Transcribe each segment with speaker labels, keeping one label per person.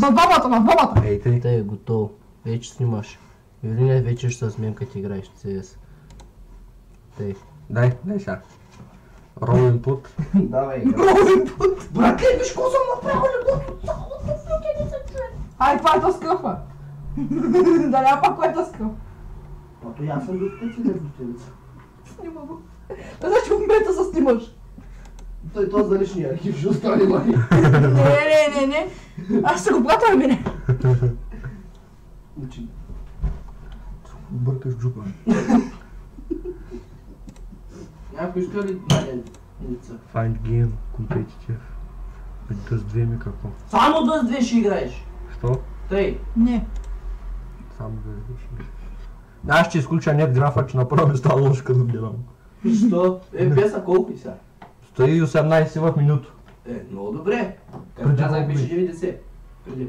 Speaker 1: На двамата, на двамата.
Speaker 2: Ей, тъй.
Speaker 3: Те е готово. Вече снимаш. Или не, вече ще с Мемка ти играеш в CS. Тъй.
Speaker 2: Дай, дай сега. Roll input.
Speaker 4: Давай, игра. Братле, виж какво съм направил, легото.
Speaker 1: Ай, това е то скъпа. Да няма пак кое е то скъпа.
Speaker 4: Ато аз съм дотици, не дотици.
Speaker 1: Снима го. Да значи в момента се снимаш.
Speaker 4: Той този за личния архив ще остане, май.
Speaker 1: Не, не, не, не. Аз ще го пратя на мене.
Speaker 4: Значи,
Speaker 2: Бъркаш джупа.
Speaker 4: Някой иска ли даден лица?
Speaker 2: Find game, competitive. Да с две ми какво?
Speaker 4: Само да с две ще играеш.
Speaker 2: Що?
Speaker 4: Тъй.
Speaker 1: Не.
Speaker 2: Само да видиш. Аз ще изключа нет графа, че направо ми става лошо като гледам.
Speaker 4: Що? Е, песа колко и сега?
Speaker 2: 118 в минуто.
Speaker 4: Е, много добре. Как
Speaker 2: Преди
Speaker 4: казах, беше 90. Преди.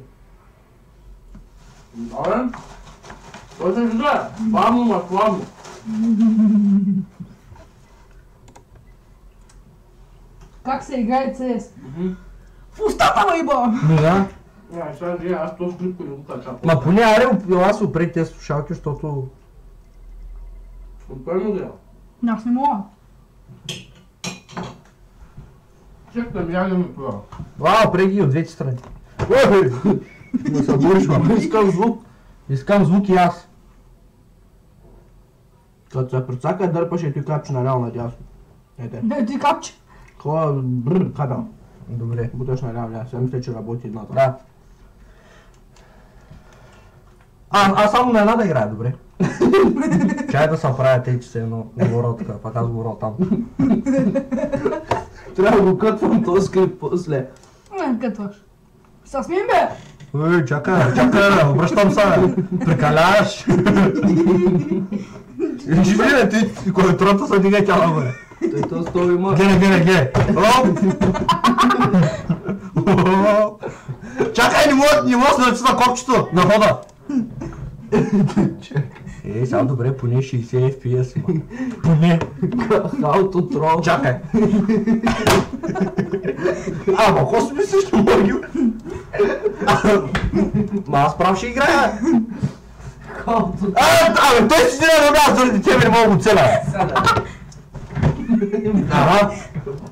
Speaker 4: Добре. Той се гледа. Бавно, ма слабо.
Speaker 1: Как се играе CS? В устата ме иба!
Speaker 2: Ми да.
Speaker 4: Не, сега не, аз то скрипко не го качам.
Speaker 2: Ма поне аре, ела си опред тези слушалки, защото...
Speaker 4: Спокойно гледа.
Speaker 1: Аз не мога.
Speaker 4: Чакай, бягаме това.
Speaker 2: Вау, преги от двете страни. Ой, Не се бориш.
Speaker 4: Искам звук.
Speaker 2: Искам звук и аз.
Speaker 4: Като се прецака, дърпаш и ти капче наляво надясно. Ете.
Speaker 1: Не, ти капче.
Speaker 4: Е бррр, кабел?
Speaker 2: Добре.
Speaker 4: Буташ наляво, ля. Сега мисля, че работи едната.
Speaker 2: Да. А, аз само на една да играя, добре. Чай да се правя тъй, че се едно говоря тук, пак аз говоря там.
Speaker 4: Трябва да го кътвам този скрип после.
Speaker 1: Не, кътваш. С мен бе!
Speaker 2: Ой, чакай, чакай, обръщам се. Прекаляваш. Виж ли, ти, кой трото се дига тяло, бе.
Speaker 4: Той то стол има.
Speaker 2: Гене, гене! Оп! Чакай, не мога, не мога да натисна копчето на хода. Е, сега добре, поне 60 FPS, ма. Поне.
Speaker 4: How to troll.
Speaker 2: Чакай. А, ма, какво си мислиш, Моргил? Ма аз прав ще играя. А, абе, той си дира на място, заради тебе не мога да го целя. Ага.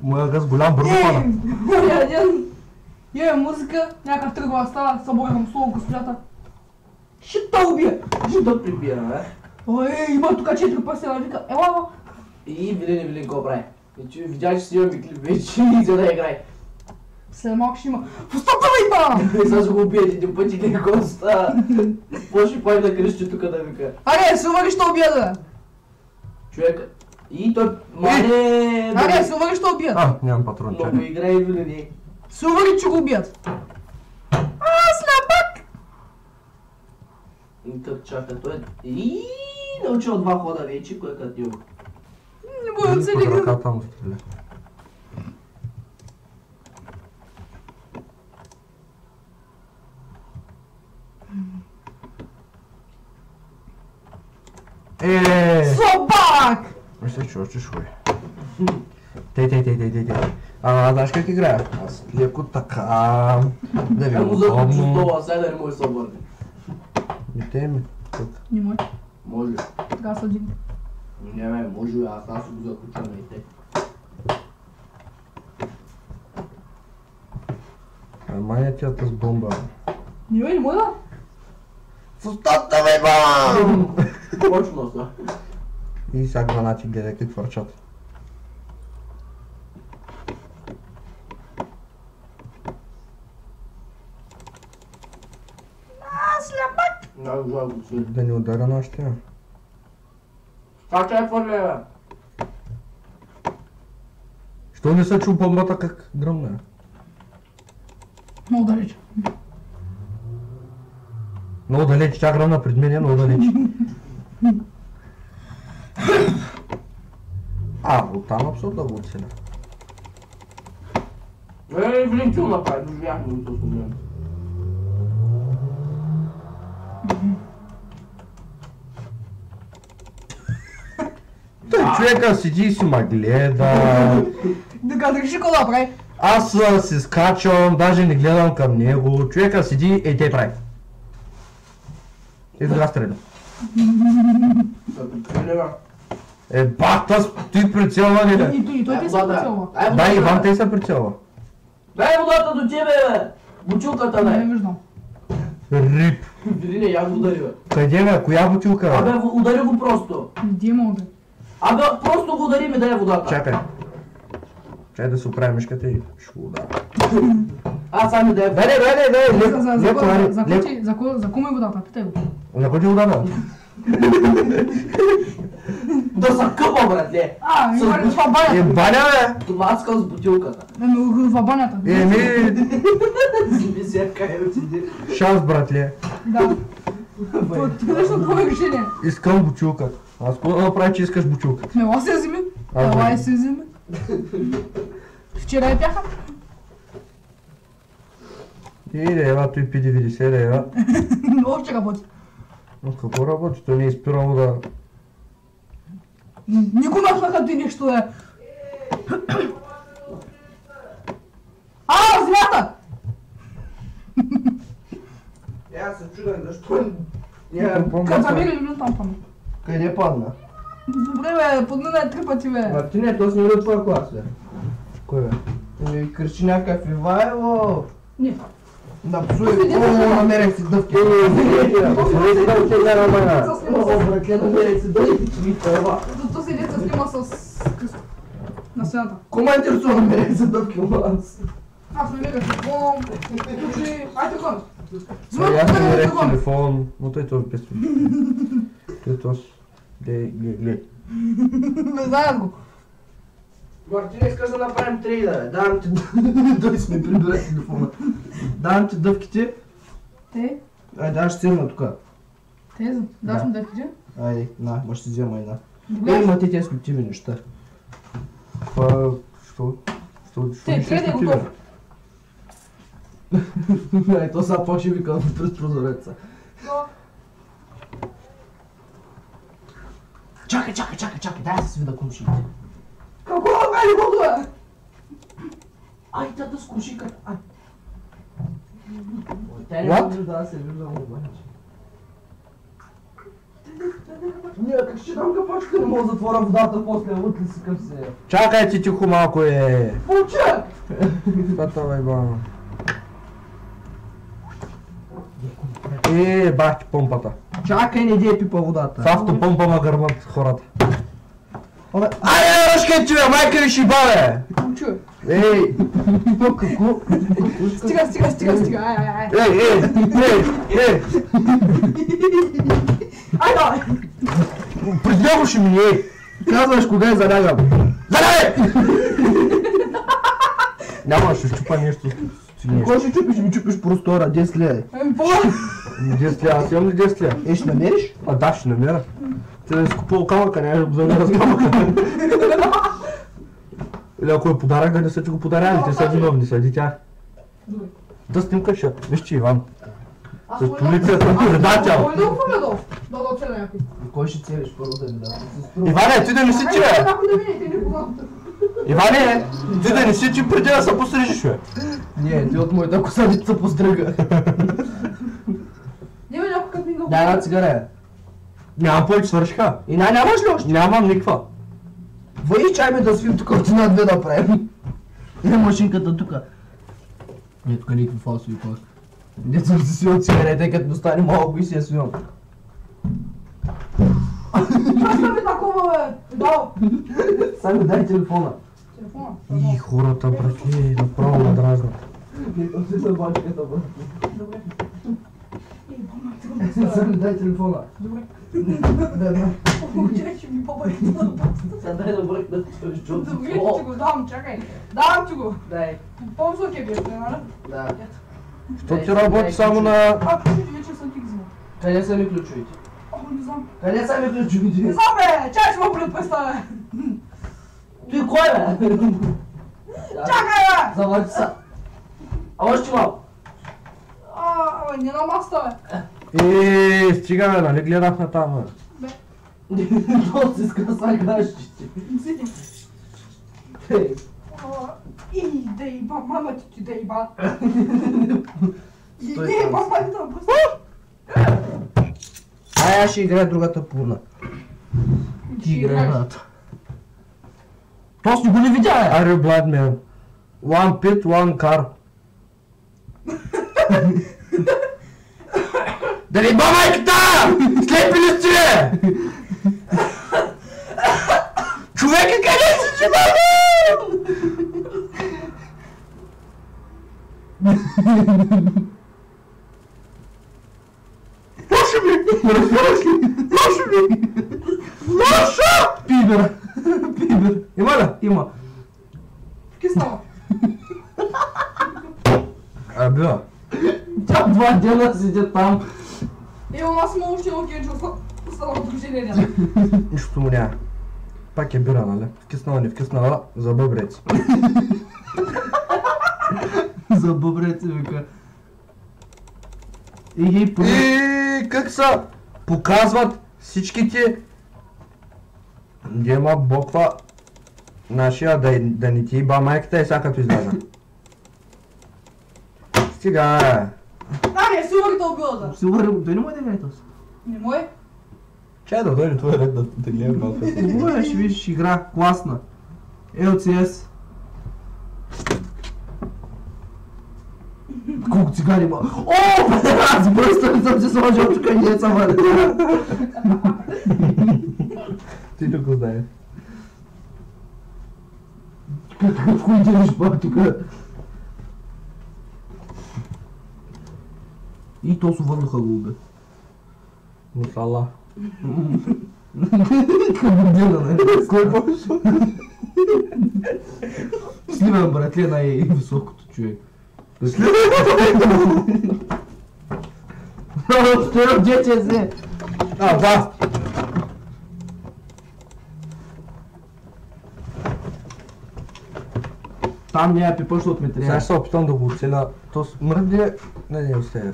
Speaker 2: Моя гъс голям бързо пада.
Speaker 1: Имаме музика, някакъв тръгва става, съборихам слово госпожата. Ще те убия!
Speaker 4: Ще да прибира, бе.
Speaker 1: Ой, има тук четири пасела, вика, ела, ела.
Speaker 4: И Вилин, Вилин, какво прави? Вече видя, че снимаме клип, вече за да играе.
Speaker 1: След малко ще има. Ме има!
Speaker 4: Сега ще го убият един път и какво става? Какво ще прави да крещи тук да вика?
Speaker 1: Аре, Силвари ще убия да!
Speaker 4: Човек. И той... Мале!
Speaker 1: Аре, Силвари ще убият!
Speaker 2: А, нямам патрон,
Speaker 4: Много играе Вилин. е.
Speaker 1: Силвари ще го убият! А, слабак!
Speaker 4: И като чака той... И научил два хода вече, кой е катил.
Speaker 1: Не мога да се легна.
Speaker 2: ръката му стреля. Е,
Speaker 1: Слабак!
Speaker 2: мисля, че още ще ходи. Тей, тей, тей, тей, тей, тей. А, знаеш как играя? Аз леко така, да ви е
Speaker 4: Я му започва
Speaker 2: удобно.
Speaker 4: стола, сега да не може да се обърне.
Speaker 2: Не те ми. Тук.
Speaker 1: Не може.
Speaker 4: Може.
Speaker 1: Така се дигна.
Speaker 4: Не, бе, може, аз аз го закучвам и те.
Speaker 2: Манятията с бомба.
Speaker 1: Не не може да.
Speaker 2: В устата ме бам!
Speaker 4: Точно са.
Speaker 2: И сега гранати гледай как върчат.
Speaker 4: Много жалко си.
Speaker 2: Да ни ударя нашите.
Speaker 4: Как е твърде, бе?
Speaker 2: Що не се чу бомбата как гръмна?
Speaker 1: Много далеч.
Speaker 2: Много далеч, тя гръмна пред мен, е много далеч. А, оттам абсурд да го оценя.
Speaker 4: Е, Вилин, какво направи? Доживяхме го с момента.
Speaker 2: Човека седи и си ма гледа.
Speaker 1: Така, да реши какво да прави.
Speaker 2: Аз се скачвам, даже не гледам към него. Човека седи и те прави. И тогава стреля. Е, бата, стои прицелва ли бе?
Speaker 1: И той, той те се прицелва.
Speaker 4: Дай
Speaker 2: Да, Иван те се прицелва.
Speaker 4: Дай водата до тебе, бе! Бутилката,
Speaker 1: Не
Speaker 4: бе!
Speaker 1: виждам.
Speaker 2: Рип.
Speaker 4: Вили, я го удари, бе.
Speaker 2: Къде бе? Коя бутилка
Speaker 4: Абе,
Speaker 2: бе?
Speaker 4: удари го просто.
Speaker 1: Где мога да?
Speaker 4: Абе, просто го удари ми, дай водата.
Speaker 2: Чакай. Чай да се оправи мишката и ще го ударя.
Speaker 4: Аз сами дай
Speaker 2: Бе, бе, бе, бе,
Speaker 1: За, за, за, за, за, за, за, за кому е водата? Питай го.
Speaker 2: На кой ти удара?
Speaker 4: Да се къпа, братле!
Speaker 1: А, ми
Speaker 4: С
Speaker 1: това
Speaker 2: Е,
Speaker 1: банята.
Speaker 2: баня бе!
Speaker 4: Томатска с бутилката.
Speaker 1: Еми, в банята.
Speaker 2: Еми,
Speaker 4: Си сега кай седи.
Speaker 2: шанс, братле.
Speaker 1: Да. Точно твое решение.
Speaker 2: Искам бутилка. Аз какво да направя, че искаш бутилка?
Speaker 1: Ела се вземи. Ела
Speaker 2: да.
Speaker 1: и се вземи. Вчера я бяха.
Speaker 2: Иде, ева, той пи 90 лева.
Speaker 1: Още работи.
Speaker 2: Но какво работи? Той не е спирало да...
Speaker 1: Никой махнаха ти нещо е. А, земята!
Speaker 4: Е, аз се чудам защо...
Speaker 1: Като замери ли там пам.
Speaker 4: Къде падна?
Speaker 1: Добре бе, подмина е три пъти бе.
Speaker 4: А ти не, то сме от твоя клас, бе.
Speaker 2: Кой бе?
Speaker 4: Ми кръщи някакъв Ивайло.
Speaker 1: Не.
Speaker 4: Да псуе, о, намерих си дъвки.
Speaker 2: След да отиде на майна.
Speaker 4: О, братле, намерих си дъвки, това.
Speaker 1: Зато си деца снима с Кристо. На сцената.
Speaker 4: Кома интересува намерих си дъвки, аз.
Speaker 1: Аз намерих телефон, ключи, айде гон.
Speaker 2: Сега аз намерих телефон, но той този песто. Той този... Де, гле, гле.
Speaker 1: Не знаят го.
Speaker 4: Мартин, искаш да направим трейда, бе. Давам ти... Той си ми прибира телефона. Давам ти дъвките.
Speaker 1: Те,
Speaker 4: Айде, аз ще взема тука.
Speaker 1: те, даш ми да кажа.
Speaker 4: Айде, на, може си взема една. Е, има ти тези сметиви неща.
Speaker 2: Това... Що? Що? Що
Speaker 1: Те, трейд е готов.
Speaker 4: Ай, то сега почва вика през прозореца. Чакай, чакай, чакай, чакай, дай да се вида кумшите.
Speaker 1: Какво направи го бе?
Speaker 4: Ай, тата с кумшиката, ай. Ой, Тя не може да се вижда обаче. Не, как ще дам капачка, не мога да затворя водата, после вътре си към се.
Speaker 2: Чакайте тихо малко е.
Speaker 1: Получа!
Speaker 2: Тата бе бана. Е, бах ти помпата.
Speaker 4: Чакай, не дей пипа водата.
Speaker 2: В автопомпа ма гърмат хората.
Speaker 4: Абе,
Speaker 2: Айде, ръшкай ти бе, майка ли шиба бе! Ей,
Speaker 4: какво?
Speaker 1: Стига, стига, стига, стига, ай, ай, ай.
Speaker 2: ей, ей, ей, ей!
Speaker 1: Ай, давай!
Speaker 2: Пред него ще ми е!
Speaker 4: Казваш кога е залягам.
Speaker 2: Задай! Няма, ще щупа нещо. с нещо.
Speaker 4: Кой ще чупиш? Ми чупиш простора, 10 лея.
Speaker 1: Ами, по!
Speaker 2: 10 ля, аз имам ли 10 ля?
Speaker 4: Е, ще намериш?
Speaker 2: А да, ще намеря. Ти да си купувал камъка, няма да го замеря с камъка. Или ако е подарък, да не са ти го подаряли, те са виновни, тях.
Speaker 1: Добре.
Speaker 2: Да снимка ще. Виж, че Иван.
Speaker 1: Аз
Speaker 2: С
Speaker 1: да-
Speaker 2: полицията, предател.
Speaker 1: Кой да го долу? Да, да оцеля някой.
Speaker 4: Кой ще целиш първо да ви дам?
Speaker 2: Иване, ти да не си бе!
Speaker 1: да те познат.
Speaker 2: Иване, ти да не си ти преди да се посрежиш, бе!
Speaker 4: Не, ти от моята коса ви се постръга.
Speaker 1: Бе, някой като ми го...
Speaker 4: Дай една цигара.
Speaker 2: Нямам повече свършиха.
Speaker 4: И най нямаш ли още?
Speaker 2: Нямам никаква.
Speaker 4: Въй чай ме да свим тук от една две да правим. Е машинката тука. Не, тук никакви фалсови пак. Не съм си свил цигарета, като достане малко и си я свивам.
Speaker 1: Чакай ми такова, бе! Дал!
Speaker 4: Сами дай телефона.
Speaker 1: Телефона.
Speaker 2: И хората, братле, направо ме дразнат.
Speaker 4: Не, то си са бачката, бе.
Speaker 1: Добре. Го
Speaker 4: Сами дай телефона.
Speaker 1: Добре.
Speaker 4: Да, да.
Speaker 1: Чакай, ще ми побави.
Speaker 4: Сега дай да бръкна.
Speaker 1: Добре, ще ти го дам, чакай. Давам ти го.
Speaker 4: Дай.
Speaker 1: По-висок е беше, нали?
Speaker 4: Да.
Speaker 2: Що ти работи само на...
Speaker 1: А, ключите вече съм ти ги взимал.
Speaker 4: Къде са ми ключовите?
Speaker 1: О, не знам.
Speaker 4: Къде са ми
Speaker 1: Не
Speaker 4: ключовите?
Speaker 1: знам, бе! Чакай, ще болят пръста, бе!
Speaker 4: Ти кой, бе?
Speaker 1: Чакай, бе!
Speaker 4: Завърти са. А още малко.
Speaker 1: А, не на маста, бе.
Speaker 2: Е, стига бе, нали гледах на там, бе.
Speaker 4: То си скъса гащите.
Speaker 1: Седи.
Speaker 4: Ей,
Speaker 1: А, И да иба, мама ти ти да иба. И не, мама ти да пусти.
Speaker 2: Ай, аз ще играя другата пурна.
Speaker 4: Ти играй едната. То си го не видя, е!
Speaker 2: Are you blood man? One pit, one car. да ви ба майката! Слепи ли сте? Човека къде си, че Лошо ми! Разбираш ли? Лошо ми! Лошо!
Speaker 4: Пибер! Пибер!
Speaker 2: Има ли?
Speaker 4: Има.
Speaker 1: Киснала.
Speaker 2: А, била.
Speaker 4: Тя два дена седи там.
Speaker 1: Е, едно генче, останало дружение няма.
Speaker 2: Нищо му няма. Пак е бира, нали? Вкиснала, не вкиснала, за бъбрец.
Speaker 4: За бъбрец вика. И ги.
Speaker 2: И как са? Показват всичките Гема боква нашия да, да не ти иба майката и сега като изляза. Стига, е.
Speaker 1: А, не, сигурно убила да.
Speaker 4: Сигурно, той не може да играе този.
Speaker 1: Не мое.
Speaker 2: Чай да дойде твой ред да, да гледам малко.
Speaker 4: Добре, ще видиш игра, класна. LCS. Колко цигари има. О, аз бръстър съм се сложил тук и не съм
Speaker 2: Ти тук знаеш.
Speaker 4: Какъв хуй дириш пак тук? И то с въздуха го убе.
Speaker 2: Мусала.
Speaker 4: Кабудина, не? Кой по Сливен братле най-високото човек. Стоя дете се.
Speaker 2: А, да!
Speaker 4: Там няма пипъщо от
Speaker 2: Сега
Speaker 4: метрия.
Speaker 2: ще се опитам да го оцеля. То смърди... Не, не, оставя.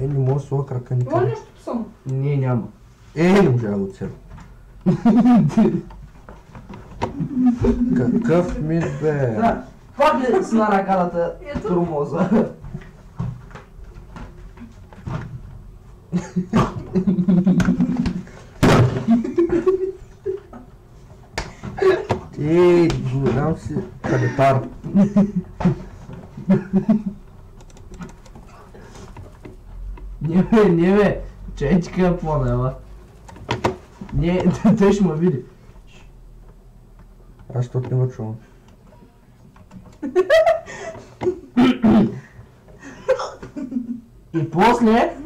Speaker 2: Е, не може да слова крака
Speaker 1: Има
Speaker 2: никъде.
Speaker 1: нещо само.
Speaker 4: Не, няма.
Speaker 2: Е, не може да го оцеля. Какъв ми бе?
Speaker 4: Да, хватли си на ръката турмоза.
Speaker 2: Ей, голям си кадетар.
Speaker 4: Не бе. Чай ти къде плана, ела. Не, той ще ме види.
Speaker 2: Аз тут не го чувам.
Speaker 4: И после...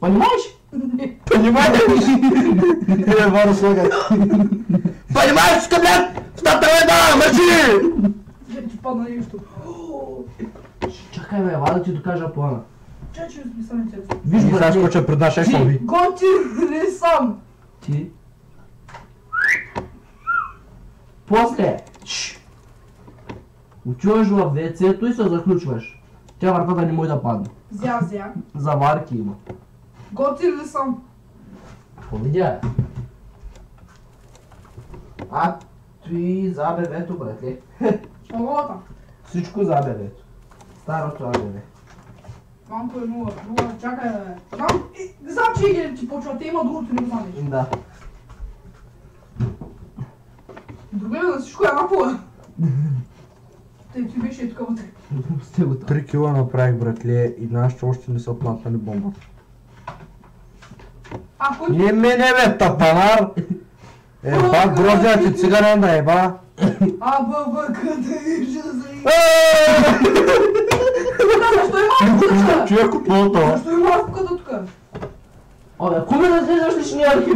Speaker 4: Понимаешь?
Speaker 2: Понимаешь? Слага. Понимаешь, что, блядь? Стата да, мъжи!
Speaker 4: Чакай бе, ела да ти докажа плана.
Speaker 1: Чай, че ми стане интересно.
Speaker 4: Виж
Speaker 2: И сега
Speaker 4: Ти-
Speaker 2: шоби.
Speaker 1: Готин ли съм?
Speaker 4: ти... После... Отиваш в WC-то и се заключваш. Тя вратата не може да падне.
Speaker 1: Зя, зя.
Speaker 4: Заварки има.
Speaker 1: Готин ли съм?
Speaker 4: Какво видя? А, ти за АБВ-то, братле.
Speaker 1: Шалота.
Speaker 4: Всичко за АБВ-то. Старото АБВ.
Speaker 1: Малко е нула. Нула, чакай да е. Знам, не знам, че игри ти почва. Те има другото, не знам вече.
Speaker 4: Да.
Speaker 1: Добре, на всичко е една пола. Те ти беше и тук вътре.
Speaker 4: Сте го там.
Speaker 2: Три кила направих, братле, и нашите още не са платнали бомба.
Speaker 1: А, кой
Speaker 2: Не мене, бе, тапанар! Еба, грозя ти цигарен да еба.
Speaker 1: А, Б, Б, К, Д, И, Ж, З, И. Да, защо има азбуката?
Speaker 2: От полото.
Speaker 1: Защо има азбуката тук?
Speaker 4: Абе, куме разглеждаш личния архив?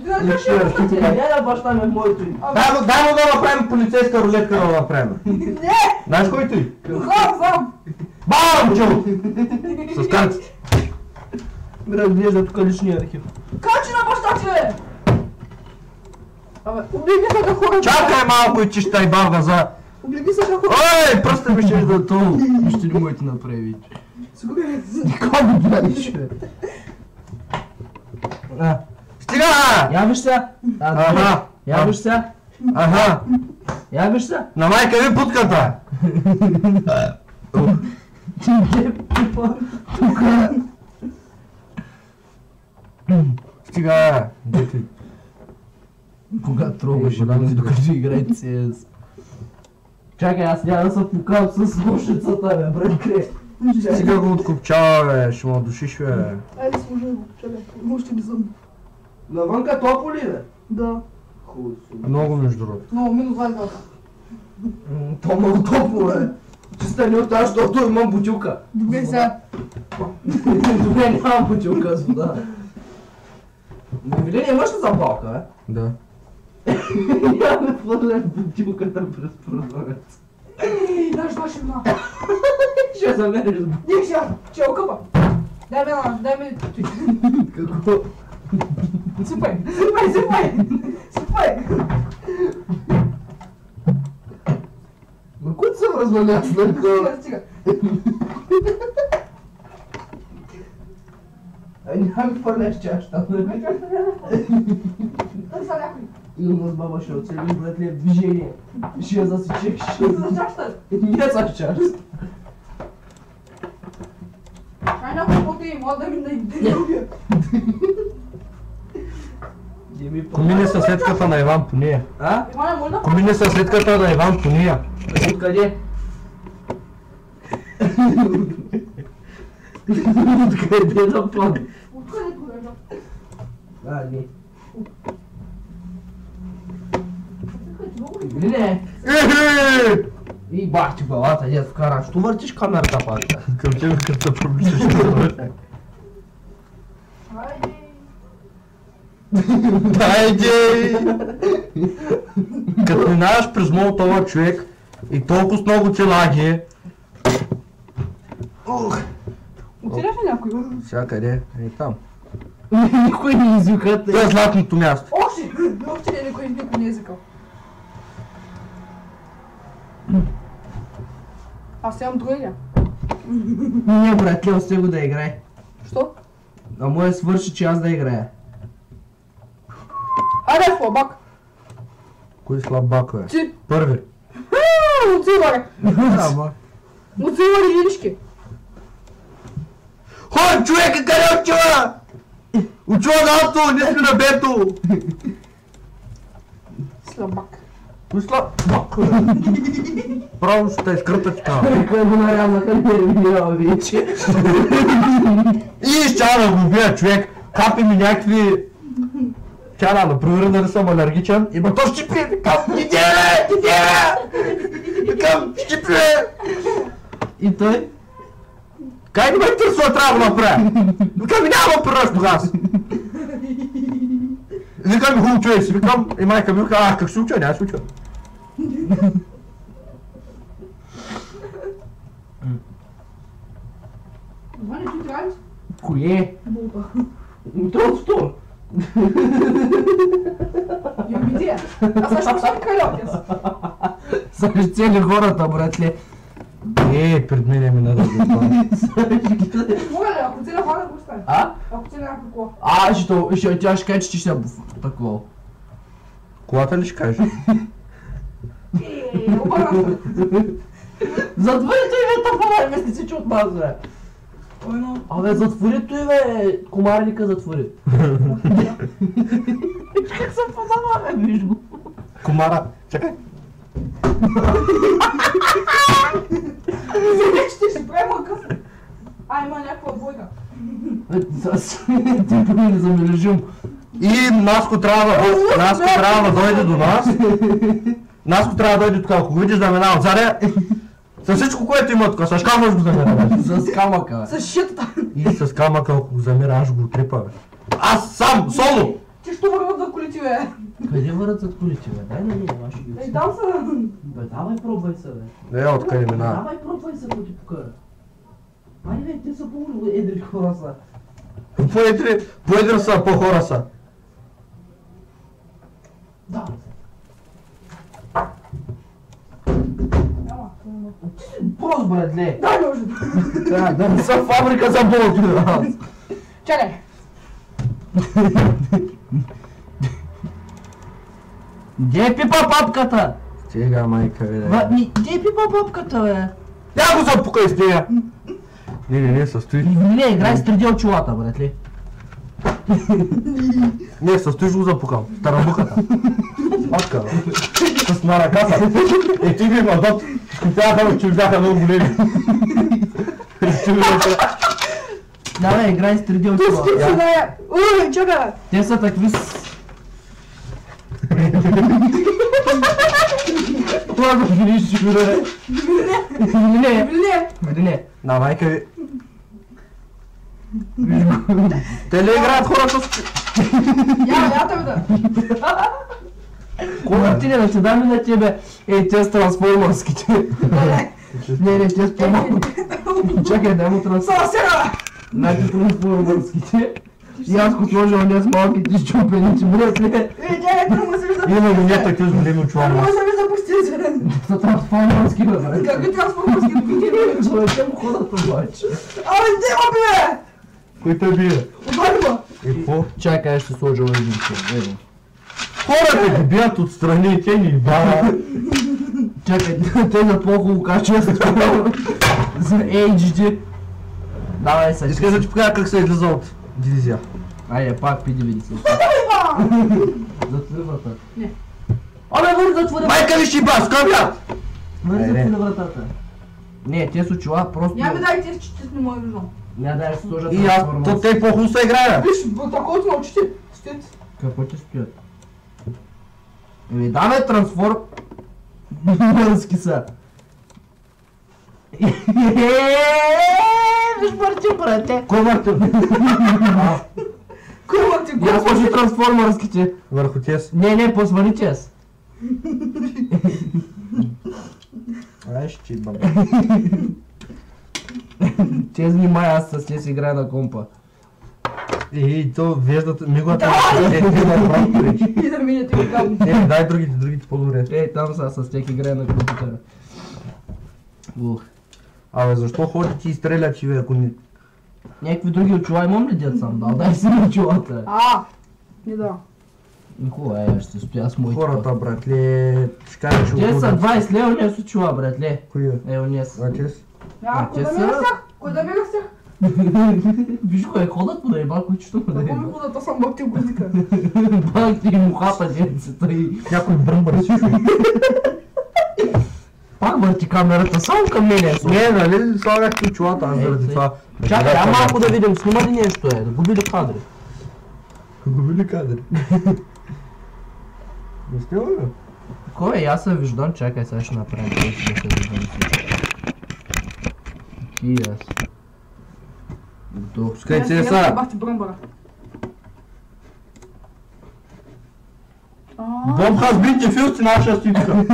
Speaker 1: Ти да кажеш,
Speaker 4: архив. Я да баща ми в моето име.
Speaker 2: Дай му, да направим полицейска рулетка да го направим.
Speaker 1: Не!
Speaker 2: Знаеш кой ти?
Speaker 1: Знам, знам!
Speaker 2: Бамчо! С картите.
Speaker 4: Разглежда тук личния архив.
Speaker 1: Качи на баща ти, бе! Абе, облигни се да хора.
Speaker 2: Чакай малко и чищай бавга за...
Speaker 1: Облигни се да хора.
Speaker 2: Ой, просто ми ще да то.
Speaker 4: Ще не можете направи.
Speaker 1: Ли си?
Speaker 4: Никога не гледаш, бе.
Speaker 2: Стига!
Speaker 4: Явиш се? А,
Speaker 2: Аха.
Speaker 4: Явиш се?
Speaker 2: Аха.
Speaker 4: Явиш се?
Speaker 2: На майка ви путката!
Speaker 4: Ти ге пипа.
Speaker 2: Стига, бе.
Speaker 4: Кога трогаш
Speaker 2: голям
Speaker 4: и
Speaker 2: си
Speaker 4: докато играе CS. Чакай, аз няма да се пукам с ножицата, бе, брат, кре.
Speaker 2: Стига го откопчава, бе. Ще му душиш, бе.
Speaker 1: Айде служи го, чакай. Още не съм.
Speaker 4: Навънка топло ли, бе?
Speaker 1: Да.
Speaker 4: Хубаво.
Speaker 2: Много, между другото.
Speaker 1: Но минус 20 градуса.
Speaker 4: М, То много топло, бе. Чиста не от тази, защото имам бутилка.
Speaker 1: Добре, сега.
Speaker 4: Добре, нямам бутилка с вода. Евелина, имаш ли запалка, бе?
Speaker 2: Да.
Speaker 4: Няма да хвърля бутилката през прозорец.
Speaker 1: Ей, даш машина.
Speaker 4: Ще замериш с
Speaker 1: Не, сега, ще я окъпа. Дай ми една, дай ми...
Speaker 4: Какво?
Speaker 1: Сипай, сипай, сипай. Сипай.
Speaker 4: Ма кой се разваля след това?
Speaker 1: Стига, стига.
Speaker 4: Ай, няма ми хвърляш чашата.
Speaker 1: Дай са някой.
Speaker 4: Илна с баба ще оцели, брат ли е движение. Ще я засечеш. Ще я
Speaker 1: За
Speaker 4: засечеш.
Speaker 1: чашата.
Speaker 4: Не за чаш.
Speaker 1: Ай, поти, мога да ми да да убия.
Speaker 4: Не ми
Speaker 2: Комине съседката на Иван по нея.
Speaker 4: А?
Speaker 1: Да
Speaker 2: Комине съседката на Иван по нея.
Speaker 4: Откъде? Откъде да падне?
Speaker 1: Откъде го държа?
Speaker 4: А, не.
Speaker 2: Ехе!
Speaker 4: И бах ти главата, дед вкара. Що въртиш камерата пак?
Speaker 2: Към тебе като се.
Speaker 1: Хайде.
Speaker 2: Дайде! Като минаваш през молотова човек и толкова с много челаги. Ух!
Speaker 1: Отидеш ли някой?
Speaker 2: Сега къде? Е там.
Speaker 4: Никой не извика.
Speaker 2: Това е златното място.
Speaker 1: Още! Още не, никой никой не е извикал. Аз имам другия.
Speaker 4: Не, брат, ли остави го да играе.
Speaker 1: Що?
Speaker 4: А му е свърши, че аз да играя.
Speaker 1: Айде, слабак!
Speaker 2: Кой слаб бако е?
Speaker 1: Ти!
Speaker 2: Първи.
Speaker 1: Отивай!
Speaker 2: Ама.
Speaker 1: Отивай линички!
Speaker 2: Хой, човека, къде отива? Отива на авто, не сме на бето.
Speaker 1: Слабак.
Speaker 2: Е? Право ще те изкърта така.
Speaker 4: Кой го нарязаха, не е видял вече.
Speaker 2: И ще да го убия човек. Капи ми някакви... Тя например, нали съм алергичен. И ма то щипи! Викам, иди бе! Иди бе! Викам, щипи бе!
Speaker 4: И той?
Speaker 2: Кай не ме интересува, трябва да направя! Викам, няма пръст тогава! Викам, хубаво човек си, викам, и майка ми вика, а, как се случва, няма се случва.
Speaker 1: Ваня, ти трябва?
Speaker 4: Кое?
Speaker 1: Булта.
Speaker 4: Толсто.
Speaker 1: Я видя. Аз също съм калек.
Speaker 4: Са ли цели хората, братле?
Speaker 2: Е, пред мен мина да го
Speaker 1: ли, ако целя хора, го стане?
Speaker 4: А?
Speaker 1: Ако някакво кола.
Speaker 4: А, ще, ще, тя ще каже, че ще буф такова.
Speaker 2: Колата ли ще кажеш?
Speaker 1: Е, обърна.
Speaker 4: Затвори той, бе, тъпа, бе, мисли си, че от нас, бе. Абе, затвори той, бе, комарника затвори. Как се подава, бе, виж го.
Speaker 2: Комара. Чакай.
Speaker 1: Ще ще правим къс. А, има някаква двойка.
Speaker 4: Ти помини за режим.
Speaker 2: И Наско трябва да дойде до нас. Наско трябва да дойде тук, ако го видиш да минава отзаде. С всичко, което има тук, с камък го замира. бе.
Speaker 4: С камъка, бе.
Speaker 1: С шитата.
Speaker 2: И с камъка, ако го замира, аз ще го трипа. бе. Аз сам, соло!
Speaker 1: Ти що върват за колите, бе?
Speaker 4: Къде върват зад колите, бе? Дай да видим, аз ще ги
Speaker 1: Ей, там са.
Speaker 4: Бе, давай пробвай се, бе.
Speaker 2: Е, откъде минава.
Speaker 4: Давай пробвай се, ако ти покара. Айде, бе, те са по-едри хора са.
Speaker 2: По-едри, по-едри са, по-хора са.
Speaker 4: Давай Просто, братле.
Speaker 1: Дай може.
Speaker 4: Да, да не съм фабрика за болки, бе.
Speaker 1: Чакай.
Speaker 4: Где е пипа папката?
Speaker 2: Стига, майка ви,
Speaker 4: Ва,
Speaker 2: да.
Speaker 4: ми, где е пипа папката, бе?
Speaker 2: Я го запукай с! Не, не, не, състои.
Speaker 4: Не, играй с 3D очилата, братле.
Speaker 2: Не, състоиш го запукал. Тарамбуката. Бе. С на ръката. Е, ти ми мадот. Купяха, че бяха много големи.
Speaker 4: Давай, играй с 3D очила.
Speaker 1: Скипси да е. Уй, чакай.
Speaker 4: Те са такви с... Това да видиш, че Не.
Speaker 1: не,
Speaker 4: не.
Speaker 2: На майка ви. Те ли играят хора с...
Speaker 1: Я, я те да.
Speaker 4: Кога ти не да ти даме на тебе? Ей, те с трансформърските. Не, не, те с по Чакай, дай му трансформърските. Значи трансформърските. И аз го сложа оня с малките щупеници, братле.
Speaker 1: Е, чакай, не му се вижда.
Speaker 2: Има го не такива с големи.
Speaker 1: Не му
Speaker 2: ама.
Speaker 1: се вижда почти зелен.
Speaker 4: Са трансформърски, бе, брат.
Speaker 1: Какви трансформерски документи?
Speaker 4: Човече му ходят обаче.
Speaker 1: Абе, ма бе?
Speaker 2: Кой те бие?
Speaker 1: Ма.
Speaker 2: И какво?
Speaker 4: Чакай, ще сложа един Ево.
Speaker 2: Хората ги бият отстрани и те ни бава.
Speaker 4: Чакай, те за по-хубаво качество. За HD. Давай сега.
Speaker 2: Искаш да ти покажа как се излиза от дивизия.
Speaker 4: Айде, пак пи 90.
Speaker 1: Ма.
Speaker 4: Затвори вратата.
Speaker 1: Не.
Speaker 4: Абе, върни, затвори вратата.
Speaker 2: Майка ви ще ба, скъпят!
Speaker 4: Върни,
Speaker 2: Айде.
Speaker 4: затвори вратата. Не, те с очила просто...
Speaker 1: Я ми дай тези, че не мога да виждам.
Speaker 4: Няма да се сложат
Speaker 2: И аз, то те по-хубаво се играе. бе.
Speaker 1: Виж, такова на очите. Стоят.
Speaker 4: Какво ти стоят? Еми, да бе, трансформ... Мърски са. Виж Мартин, брате.
Speaker 2: Кой Мартин?
Speaker 1: Курва ти,
Speaker 4: Я сложи трансформърските.
Speaker 2: Върху тез.
Speaker 4: Не, не, посвали чест.
Speaker 2: Ай, ще ти баба.
Speaker 4: Те занимай аз с тези играя на компа.
Speaker 2: И то веждата, мигата. Е, е, направо пречи.
Speaker 1: И да минете го там.
Speaker 2: Не, дай другите, другите по-добре.
Speaker 4: Ей, там са с тях играя на компютъра. Ух.
Speaker 2: Абе, защо ходите и стрелят, бе, ако не...
Speaker 4: Някакви други очила имам ли дет съм дал? Дай си ми очилата.
Speaker 1: А, не да.
Speaker 4: Никога, е, ще стоя с моите.
Speaker 2: Хората, братле, ще кажа, че
Speaker 4: Те са
Speaker 2: отдадат.
Speaker 4: 20 лева, не с очила, братле.
Speaker 2: Кои е?
Speaker 4: Ево, не са.
Speaker 2: А,
Speaker 4: те
Speaker 1: да
Speaker 4: са-
Speaker 1: ми растях? Кой да ми растях?
Speaker 4: Виж кое ходат по да еба, кучето по да
Speaker 1: ми
Speaker 4: еба.
Speaker 1: ходата съм бак ти годика?
Speaker 4: Бак ти мухата децата и...
Speaker 2: Някой бръмбър си.
Speaker 4: Пак върти камерата, само към мене. е
Speaker 2: Не, нали, слагахте очилата, аз
Speaker 4: Е,
Speaker 2: заради
Speaker 4: тъй.
Speaker 2: това.
Speaker 4: Чакай, а малко да видим, снима ли нещо е? Да губи ли кадри?
Speaker 2: Губи ли кадри? Не сте ли?
Speaker 4: Кой е? Аз се виждам, чакай, сега ще направим да се виждам всички. Ти аз. Готов.
Speaker 2: Пускай се
Speaker 1: Аз
Speaker 2: са.
Speaker 1: сега бах ти бръмбара. А,
Speaker 2: Бом has been defused нашия стипка.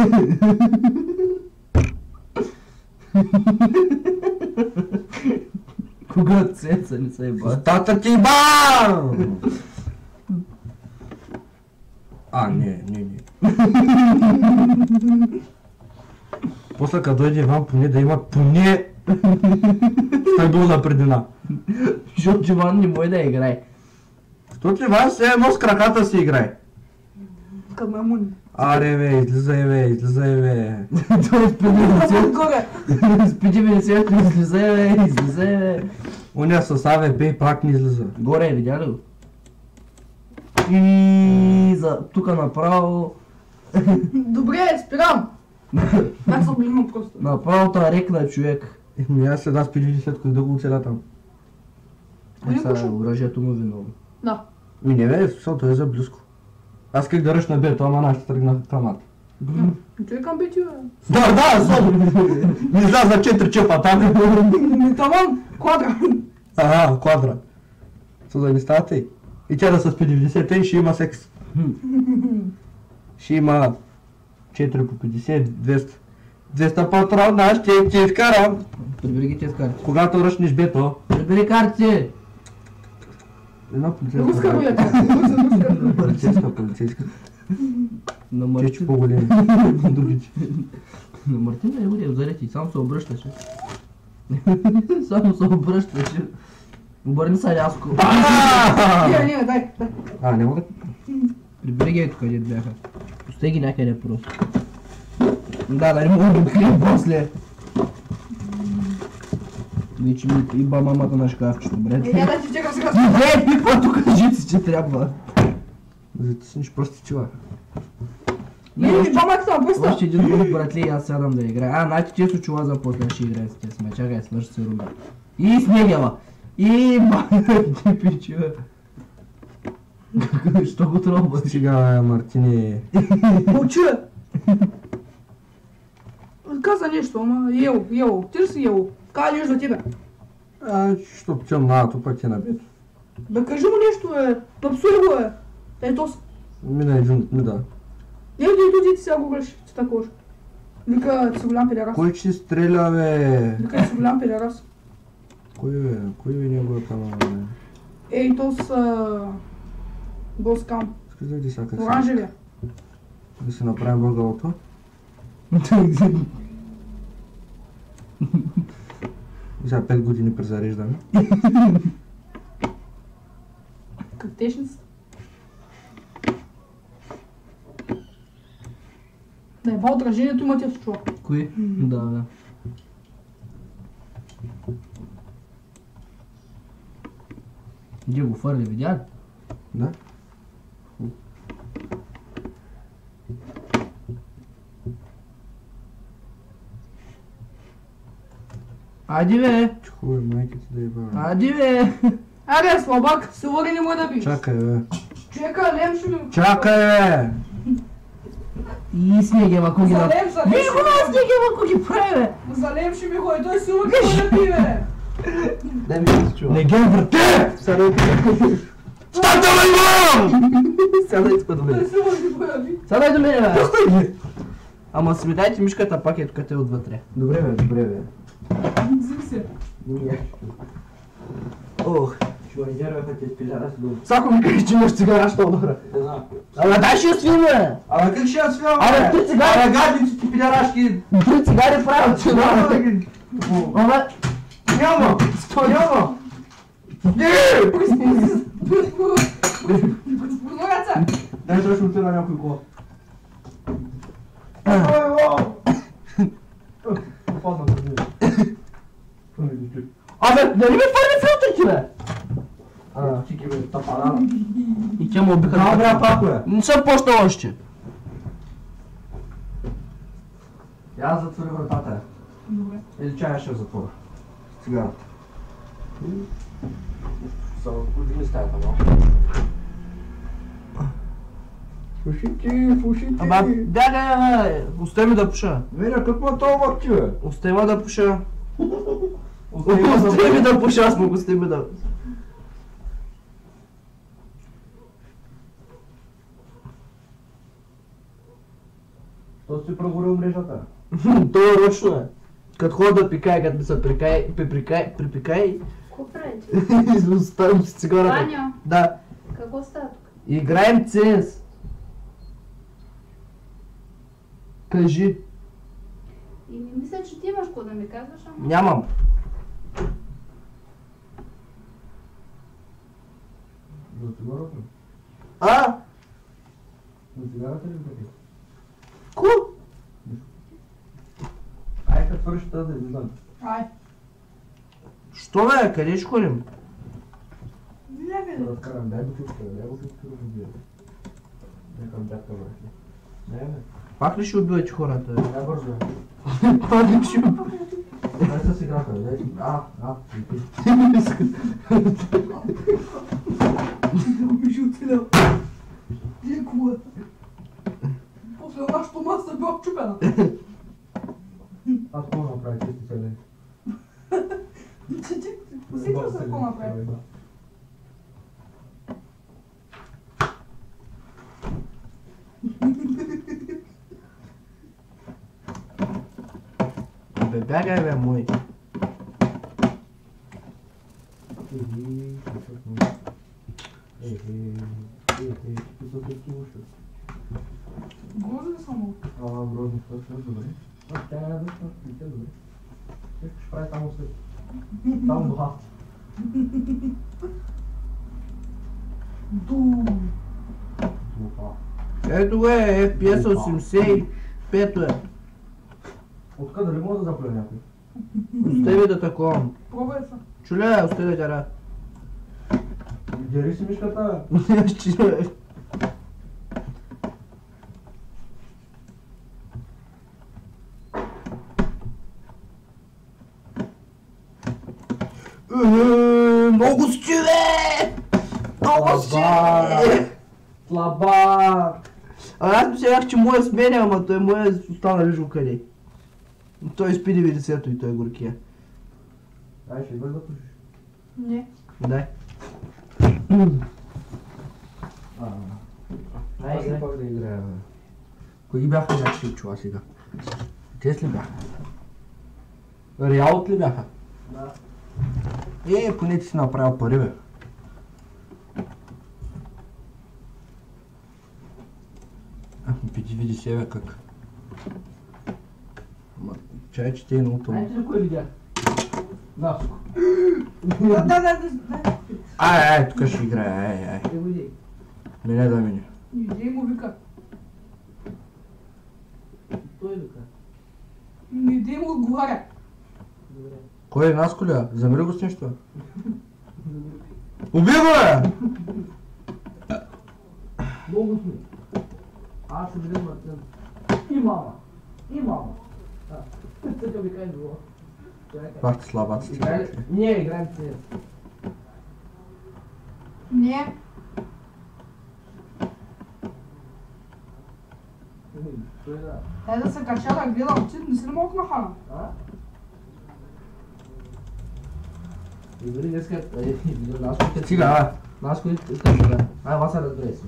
Speaker 4: Кога цеца не се еба?
Speaker 2: Устата ти бам! А, не, не, не. После като дойде Иван, поне да има поне стабилна предина.
Speaker 4: Защото Иван не може да играе.
Speaker 2: Защото Иван все едно с краката си играе.
Speaker 1: Като маймуни.
Speaker 2: Аре бе, излизай бе, излизай бе.
Speaker 4: Той с 50,
Speaker 1: Горе.
Speaker 4: с 50 излизай бе, излизай бе.
Speaker 2: Уня с АВП пак не излиза.
Speaker 4: Горе е, видя ли го? И за тука направо,
Speaker 1: Добре, спирам. Аз съм просто.
Speaker 4: направо та рекна човек.
Speaker 2: Еми аз сега с 50 кой да го оцеля там.
Speaker 4: Е, сега
Speaker 1: кушон.
Speaker 4: оръжието му виновно.
Speaker 1: Да.
Speaker 2: Ми не бе, защото е за близко. Аз как да ръчна бе, това нашите тръгнаха камата.
Speaker 1: Той към бити, бе.
Speaker 2: Да, да, зон! Не изляза 4 чепа там.
Speaker 1: Ми Таман, квадра.
Speaker 2: Ага, квадра. За да не става тъй. И тя да с 50 тъй ще има секс. Ще има 4 по 50, 200. 200 патрона ще ти вкарам.
Speaker 4: Прибери ги тези карти.
Speaker 2: Когато ръчнеш бето,
Speaker 4: Прибери карти!
Speaker 2: една полицейска.
Speaker 1: Руска руска.
Speaker 2: Полицейска, полицейска.
Speaker 4: На
Speaker 2: Чечи
Speaker 4: Мартин.
Speaker 2: по-големи. Другите.
Speaker 4: На Мартин не бъде взаряти, само се обръщаше. само се обръщаше. Обърни се рязко.
Speaker 1: Не, не, дай.
Speaker 2: А, няма да...
Speaker 4: Прибери ги ето къде бяха. Пустай ги някъде просто. Да, нали мога да открием после. Вече ми иба мамата на шкафчето,
Speaker 1: Е,
Speaker 4: бред.
Speaker 1: я да ти чекам сега.
Speaker 4: Не, пипа тук жици, че трябва.
Speaker 2: Затисниш просто чила.
Speaker 1: Не, не, по-малко бързо.
Speaker 4: Още един друг братле и аз сядам да играя. А, значи те са чула за после ще играе с тези сме. Чакай, свърши се руга. И снегела. И мама ти пичува. Що го тробваш?
Speaker 2: Сега, Мартини...
Speaker 1: Мълчи. Ама ел, ел. Ти си ел? Каза нещо за тебе.
Speaker 2: А, ти пъти на бед.
Speaker 1: Бе, кажи му нещо, е. Напсуй го, е. Ето с...
Speaker 2: Мина един, ми да.
Speaker 1: Не, ето ти сега го гледаш, че такова. Вика, че си голям педерас.
Speaker 2: Кой ще стреля, бе?
Speaker 1: Вика, че си голям педерас.
Speaker 2: Кой, бе? Кой бе неговата мама, бе?
Speaker 1: Ей, то с... Госкам.
Speaker 2: Да ти сака
Speaker 1: Оранжевия.
Speaker 2: Да си направим бъгълото? Сега 5 години презареждаме.
Speaker 1: Как течница. Да е, отражението има тия в чува.
Speaker 4: Кои? Да, да. Где го фърли, видя ли?
Speaker 2: Да?
Speaker 4: Ади бе!
Speaker 2: Чухуй, майка ти да е бава.
Speaker 4: Ади бе!
Speaker 1: Аре, слабак, силари не може да биш.
Speaker 2: Чакай, бе.
Speaker 1: Чека, лем ще ми...
Speaker 2: Чакай, бе!
Speaker 4: И снегем, ако ги
Speaker 1: За
Speaker 4: да...
Speaker 1: лем, за лем
Speaker 4: Виж го на снегем, ако ги прави, бе!
Speaker 1: За лем ще ми ходи, той силари не може да пи, бе.
Speaker 4: Дай ми се чува.
Speaker 2: Не ги върти!
Speaker 4: Сядай
Speaker 2: Стата ме имам!
Speaker 4: Сядай тук до
Speaker 1: пи.
Speaker 4: Сядай до мене, бе!
Speaker 2: Пустай ги!
Speaker 4: Ама си ми дайте мишката пак е тук е отвътре.
Speaker 2: Добре, бе, добре, бе. Долу.
Speaker 4: Сако ми кажи, че имаш цигара, що удара.
Speaker 2: Не знам.
Speaker 4: Ама дай ще я свиня, бе!
Speaker 2: Абе, как ще я свявам,
Speaker 4: Абе, три цигари!
Speaker 2: Абе, гадници ти пилярашки!
Speaker 4: Три цигари правят, че
Speaker 2: Няма
Speaker 4: да.
Speaker 2: да ги...
Speaker 4: Ама,
Speaker 2: Няма! Няма! Не!
Speaker 1: Продължаца.
Speaker 2: Дай да ще отида на някой кола. Попадна да
Speaker 4: абе, дали ми фърли филтрите, бе?
Speaker 2: А, чики бе.
Speaker 4: И те му убиха.
Speaker 2: Няма бе.
Speaker 4: Не съм почнал още.
Speaker 2: Я затвори вратата.
Speaker 1: Добре.
Speaker 2: Или чая ще затворя. Цигарата. Са, отгоди стаята малко. Слушай ти, слушай ти.
Speaker 4: Ама, бягай, бе, остай ми да пуша.
Speaker 2: Мира, какво това върти, бе?
Speaker 4: Остай ма да пуша.
Speaker 2: Остай
Speaker 4: ми да пуша, аз му остай ми да...
Speaker 2: То си прогорил мрежата.
Speaker 4: То е ръчно е. Като ходя да пикай, като ми се прикай, припикай, припикай,
Speaker 5: Какво правите?
Speaker 4: оставям си цигарата.
Speaker 5: Ваня,
Speaker 4: Да.
Speaker 5: какво става тук?
Speaker 4: Играем CS. Кажи.
Speaker 5: И не мисля, че ти имаш какво да ми казваш, ама...
Speaker 4: Нямам.
Speaker 2: За цигарата?
Speaker 4: А?
Speaker 2: За цигарата ли бе?
Speaker 4: Ко?
Speaker 2: Ай, като свърши тази да излизам.
Speaker 1: Ай.
Speaker 4: Що бе, къде ще ходим?
Speaker 1: Някъде.
Speaker 2: Да разкарам, дай бутилката, дай бутилката да бе.
Speaker 4: Пак ли ще убивате хората? бе?
Speaker 2: Дай бързо, бе.
Speaker 4: Пак ли ще убивате?
Speaker 2: Дай с играта, бе. Дай си. А, а, пи.
Speaker 1: Ми ще отида. Ти е кула. После нашата маса била чупена.
Speaker 2: Аз мога да направя чисти цели.
Speaker 1: Ти, ти, усетил се какво направи.
Speaker 4: Бе, бягай бе, мой.
Speaker 1: Грозен съм.
Speaker 2: А, грозно, това добре. А, тя е да ще добре. Ще прави само след. Само два.
Speaker 1: Ду.
Speaker 4: Ето го е, FPS 85 е.
Speaker 2: Откъде ли мога да заплюя някой?
Speaker 4: Остави да такова.
Speaker 1: Пробай се.
Speaker 4: Чуля, остави да тяра.
Speaker 2: Дери си мишката, бе.
Speaker 4: Ще- Е, Много си, бе! Много си, бе!
Speaker 2: Слаба!
Speaker 4: А аз мислях, че моя сменя, ама той моя остана виж го къде. Той спи 90-то и той е горкия.
Speaker 2: Ай, ще идваш да пушиш.
Speaker 1: Не.
Speaker 4: Дай.
Speaker 2: Аз не пак да играя, бе.
Speaker 4: Кои бяха някакви чува сега? Те ли бяха?
Speaker 2: Реалът ли бяха?
Speaker 4: Е, поне ти си направил пари, бе. А, Види, види себе как. Чай, че ти е.
Speaker 2: Знаете ли кой видя? Наско.
Speaker 1: Да, да, да, да.
Speaker 4: Ай, ай, тук ще играя, ай, ай.
Speaker 2: Иди.
Speaker 4: Мине да мине.
Speaker 1: Иди му вика.
Speaker 2: Той вика.
Speaker 1: Иди му отговаря.
Speaker 2: Добре.
Speaker 4: Кой е Наско ли? а? Замри го с нещо. Уби го, бе!
Speaker 2: Много сме. Аз ще видим Мартин. И мама. И мама. А, Тук ми кай било. Чакай.
Speaker 4: Бах ти слабата сте.
Speaker 2: Играли? Ние играем с нея.
Speaker 1: Не.
Speaker 2: Той да.
Speaker 1: Дай да се кача да гледам. Ти не си ли малко нахана?
Speaker 2: А? И дори днеска... Е, Наско те
Speaker 4: Стига, а.
Speaker 2: Наско и те сега. Ай, вас се разбере си.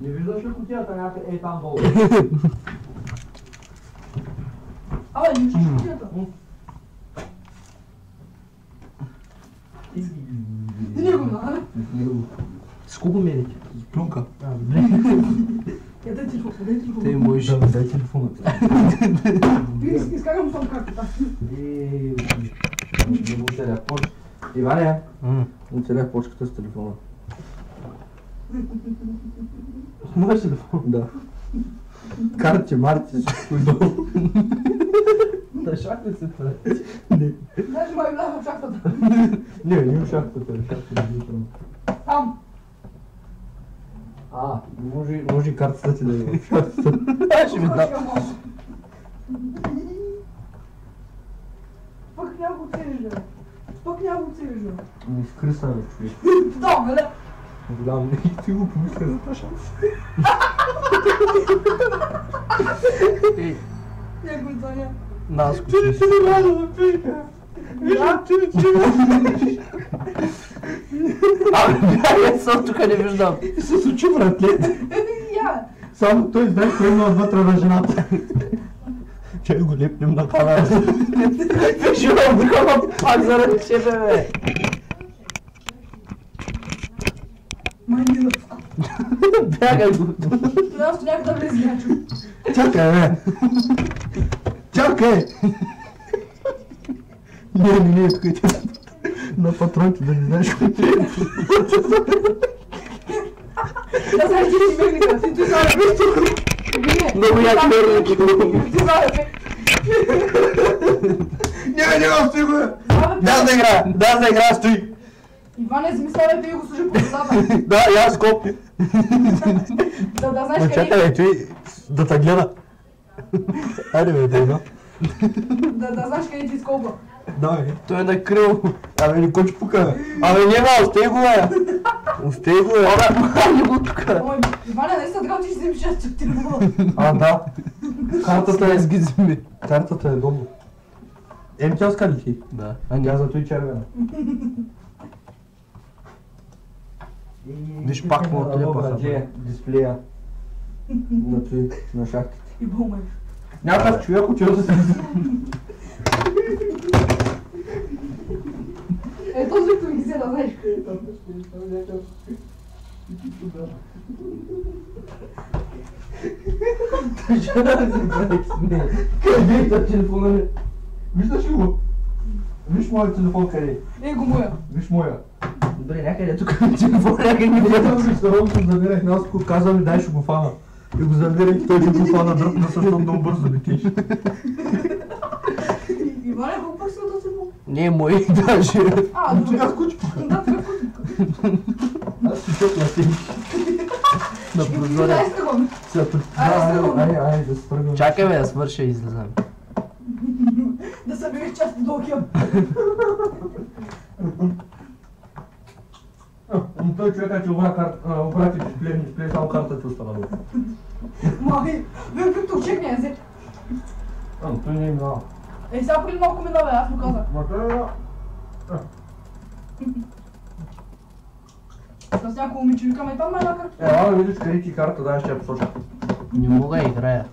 Speaker 2: Не виждаш ли кутията някъде? Е, там долу.
Speaker 1: Абе, не чуш кутията. Иди го, нали?
Speaker 4: С кого мерите? С плюнка.
Speaker 2: А, добре.
Speaker 1: Я дай телефон, дай телефон.
Speaker 4: Те можеш да дай телефонът.
Speaker 1: Из- Изкарам съм картата.
Speaker 2: И... Не му. Иване,
Speaker 4: Оцелях почката с телефона.
Speaker 2: моят телефон.
Speaker 4: Да. Карти, марти, всичко долу.
Speaker 2: Шахне се това.
Speaker 1: Даже май вляза в шахтата.
Speaker 4: Не, не им шахтата, шахтата не е
Speaker 1: Там.
Speaker 2: А,
Speaker 4: Може, може и картата ти да има в шахтата. Ще ми да.
Speaker 1: Пък няма го целиш. Пък няма го целиш.
Speaker 4: Ми скриса, бе, човек.
Speaker 1: Да, бе.
Speaker 4: Голям, и ти го помисля за това шанс.
Speaker 1: Някой звъня.
Speaker 4: Наско, че си.
Speaker 1: Да?
Speaker 4: Абе, съм тук не виждам. Се случи, братле.
Speaker 1: Я.
Speaker 2: Само той знае кой има вътре на жената.
Speaker 4: Чай го лепнем на камера. Ще го обръкам пак заради тебе, бе.
Speaker 1: Май не да.
Speaker 4: Бягай го.
Speaker 1: Просто някой да влезе някой.
Speaker 2: Чакай, бе. Чакай.
Speaker 4: Не, не, не, тук е тя. На патроните да не знаеш кой ти е.
Speaker 1: Да знаеш ти си мирника. Ти ти знаеш.
Speaker 4: Много як мерники.
Speaker 1: Ти знаеш.
Speaker 2: Не, не, остави го.
Speaker 4: Да, да игра, да, да игра, стой.
Speaker 1: Иван е замислял, бе, и го служи по водата.
Speaker 4: Да, и аз копи.
Speaker 1: Да, да знаеш къде
Speaker 4: чакай, бе, той да те гледа. Айде, бе, дай, да.
Speaker 1: Да, да знаеш къде ти изколба.
Speaker 2: Да, бе.
Speaker 4: Той е накрил.
Speaker 2: Абе, не коч пука, бе.
Speaker 4: Абе, няма, остай го, бе. Остай го, бе. Абе, махни го тук.
Speaker 1: Ой, Иване, наистина трябва ти ще вземеш част от телефона.
Speaker 2: А, да. Картата е...
Speaker 4: ги земи.
Speaker 2: Картата е долу. МТЛска ли ти?
Speaker 4: Да.
Speaker 2: А, тя зато и червена.
Speaker 4: Виж, пак му отлепаха.
Speaker 2: Дисплея. На шахтата.
Speaker 1: И бълмай.
Speaker 2: Някакъв човек отива да се...
Speaker 1: Е, този който ги взе, да знаеш.
Speaker 2: Къде е телефона ми? Виждаш ли го? Виж моят телефон къде е.
Speaker 1: Е, го моя.
Speaker 2: Виж моя.
Speaker 4: Добре, някъде тук телефон, някъде ми
Speaker 2: Не съм си старом, се замерях на Аско, каза ми дай ще го фана. И го замерих и той ще го фана дръпна, защото много бързо летиш.
Speaker 1: Иване, колко пък си да се му?
Speaker 4: Не е мой даже.
Speaker 1: А, добре.
Speaker 2: Сега скучи.
Speaker 1: Да, това е вкусно.
Speaker 2: Аз си чук на си.
Speaker 4: На
Speaker 1: И ти Айде, стъгвам.
Speaker 2: айде, айде, да се тръгвам.
Speaker 4: Чакай ме да свърша и излезам.
Speaker 1: Да събереш до океан.
Speaker 2: Но той човека ти обрати дисплей, дисплей, само карта ти остана.
Speaker 1: Май, бе, Виктор, чекни я взе.
Speaker 2: А, той не е минал.
Speaker 1: Е, сега преди малко мина, бе, аз му казах.
Speaker 2: Ма той е...
Speaker 1: С някакво момиче викаме, там е една карта.
Speaker 2: Е, ала видиш къде ти карта, дай ще я посоча.
Speaker 4: Не мога да играя.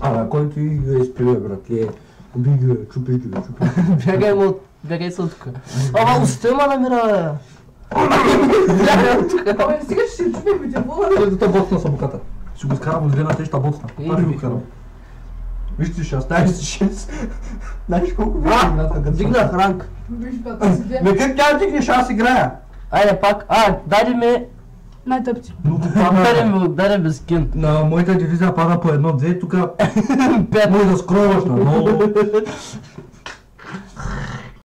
Speaker 2: Абе, кой ти ги е брат? Е, уби ги, бе, чупи ги, бе, чупи.
Speaker 4: Бягай му, бягай се от тук. Ама уста ма намира, бе. Бягай от тук.
Speaker 1: Абе, сега ще си чупим телефона.
Speaker 2: Той да те босна самоката. Ще го скарам от гледната и ще босна.
Speaker 4: Ей,
Speaker 2: Това ще го карам. Вижте, ще оставиш си 6. Знаеш колко ви е играта?
Speaker 4: Дигнах ранг.
Speaker 1: Виж, си.
Speaker 2: Ме как тя дигнеш, аз играя.
Speaker 4: Айде пак. А, даде ми,
Speaker 1: Най-тъпци.
Speaker 2: Но
Speaker 4: даде
Speaker 2: попада
Speaker 4: ми, даде ми скин.
Speaker 2: на моята дивизия пада по едно-две, тук
Speaker 4: Пет.
Speaker 2: може да скроваш на много.